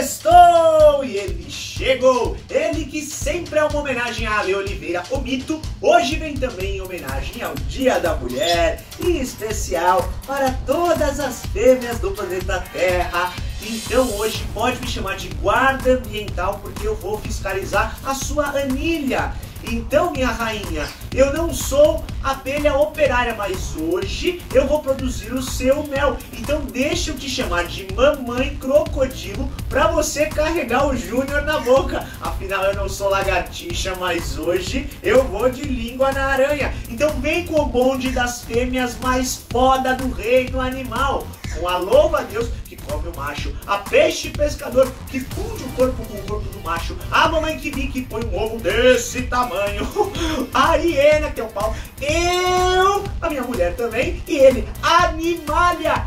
Sextou! E ele chegou! Ele que sempre é uma homenagem a Ale Oliveira, o mito, hoje vem também em homenagem ao Dia da Mulher, em especial para todas as fêmeas do planeta Terra. Então hoje pode me chamar de guarda ambiental porque eu vou fiscalizar a sua anilha. Então, minha rainha, eu não sou abelha operária, mas hoje eu vou produzir o seu mel. Então deixa eu te chamar de mamãe crocodilo para você carregar o Júnior na boca. Afinal, eu não sou lagartixa, mas hoje eu vou de língua na aranha. Então vem com o bonde das fêmeas mais foda do reino animal. Com a louva-a-Deus que come o macho, a peixe pescador que funde o corpo com o corpo do macho, a mamãe que vi que põe um ovo desse tamanho, a hiena que é o pau, eu, a minha mulher também, e ele, animalha.